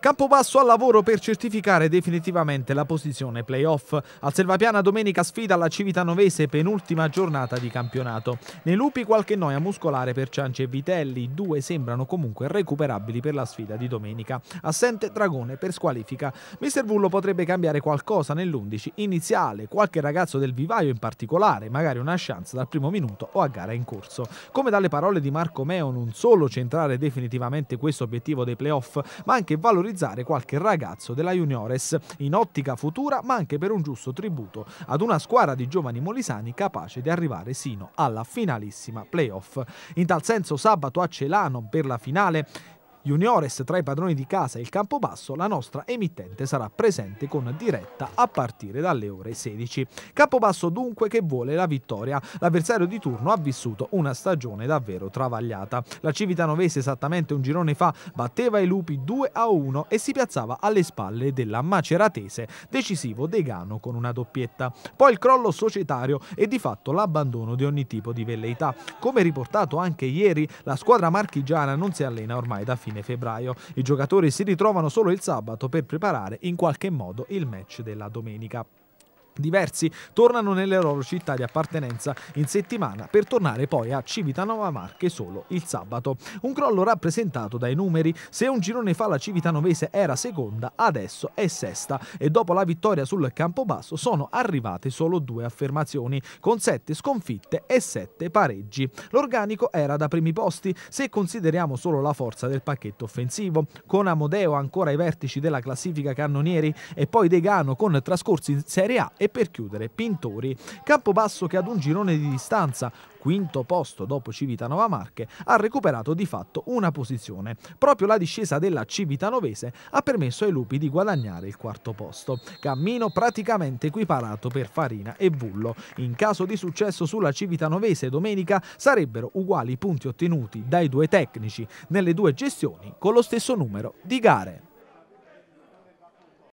Campobasso al lavoro per certificare definitivamente la posizione playoff. Al Selvapiana domenica sfida la Civitanovese penultima giornata di campionato. Nei lupi qualche noia muscolare per Cianci e Vitelli, due sembrano comunque recuperabili per la sfida di domenica. Assente Dragone per squalifica. Mister Vullo potrebbe cambiare qualcosa nell'11 iniziale, qualche ragazzo del vivaio in particolare, magari una chance dal primo minuto o a gara in corso. Come dalle parole di Marco Meo, non solo centrare definitivamente questo obiettivo dei playoff, ma anche valorizzare valorizzare qualche ragazzo della Juniores in ottica futura, ma anche per un giusto tributo ad una squadra di giovani molisani capace di arrivare sino alla finalissima playoff. In tal senso sabato a Celano per la finale Juniores tra i padroni di casa e il Campobasso, la nostra emittente sarà presente con diretta a partire dalle ore 16. Campobasso dunque che vuole la vittoria. L'avversario di turno ha vissuto una stagione davvero travagliata. La Civitanovese esattamente un girone fa batteva i lupi 2 a 1 e si piazzava alle spalle della Maceratese, decisivo Degano con una doppietta. Poi il crollo societario e di fatto l'abbandono di ogni tipo di velleità. Come riportato anche ieri, la squadra marchigiana non si allena ormai da fine fine febbraio. I giocatori si ritrovano solo il sabato per preparare in qualche modo il match della domenica. Diversi tornano nelle loro città di appartenenza in settimana per tornare poi a Civitanova Marche solo il sabato. Un crollo rappresentato dai numeri. Se un girone fa la Civitanovese era seconda, adesso è sesta e dopo la vittoria sul Campobasso sono arrivate solo due affermazioni con sette sconfitte e sette pareggi. L'organico era da primi posti se consideriamo solo la forza del pacchetto offensivo, con Amodeo ancora ai vertici della classifica cannonieri e poi Degano con trascorsi in Serie A e per chiudere Pintori. Campobasso che ad un girone di distanza, quinto posto dopo Civitanova Marche, ha recuperato di fatto una posizione. Proprio la discesa della Civitanovese ha permesso ai lupi di guadagnare il quarto posto. Cammino praticamente equiparato per Farina e Bullo. In caso di successo sulla Civitanovese domenica sarebbero uguali i punti ottenuti dai due tecnici nelle due gestioni con lo stesso numero di gare.